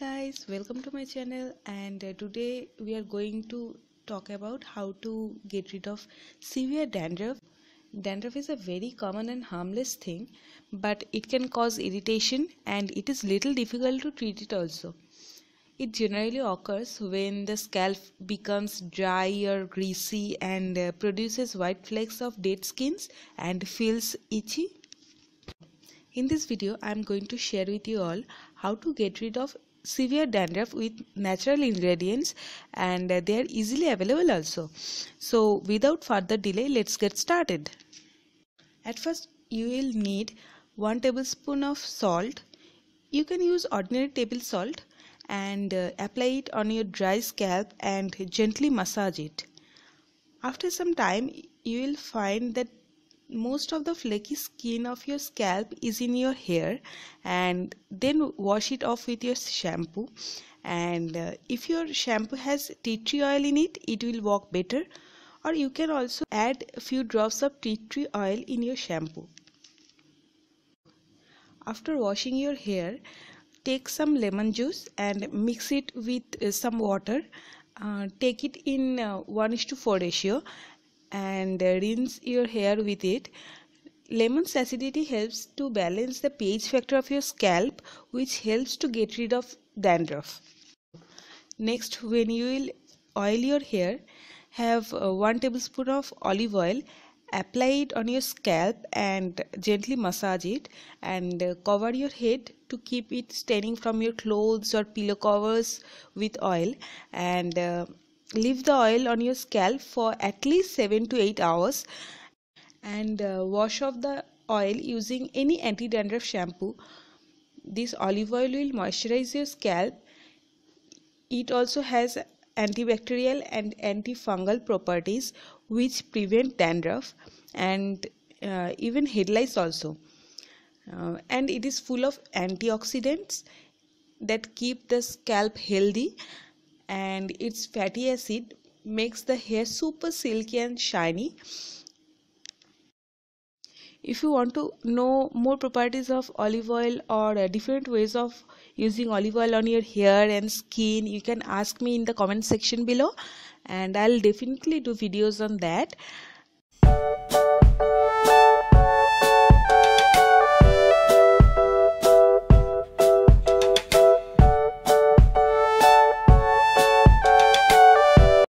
guys welcome to my channel. And uh, today we are going to talk about how to get rid of severe dandruff. Dandruff is a very common and harmless thing but it can cause irritation and it is little difficult to treat it also. It generally occurs when the scalp becomes dry or greasy and uh, produces white flakes of dead skins and feels itchy. In this video, I am going to share with you all how to get rid of severe dandruff with natural ingredients and they are easily available also. So without further delay, let's get started. At first, you will need 1 tablespoon of salt. You can use ordinary table salt and uh, apply it on your dry scalp and gently massage it. After some time, you will find that most of the flaky skin of your scalp is in your hair and then wash it off with your shampoo. And uh, if your shampoo has tea tree oil in it it will work better. Or you can also add a few drops of tea tree oil in your shampoo. After washing your hair take some lemon juice and mix it with uh, some water. Uh, take it in uh, 1 is to 4 ratio and rinse your hair with it. Lemon's acidity helps to balance the pH factor of your scalp which helps to get rid of dandruff. Next when you will oil your hair have uh, 1 tablespoon of olive oil apply it on your scalp and gently massage it and uh, cover your head to keep it staining from your clothes or pillow covers with oil and uh, leave the oil on your scalp for at least 7 to 8 hours and uh, wash off the oil using any anti-dandruff shampoo. This olive oil will moisturize your scalp. It also has antibacterial and antifungal properties which prevent dandruff and uh, even head lice also. Uh, and it is full of antioxidants that keep the scalp healthy and its fatty acid makes the hair super silky and shiny. If you want to know more properties of olive oil or uh, different ways of using olive oil on your hair and skin you can ask me in the comment section below and i'll definitely do videos on that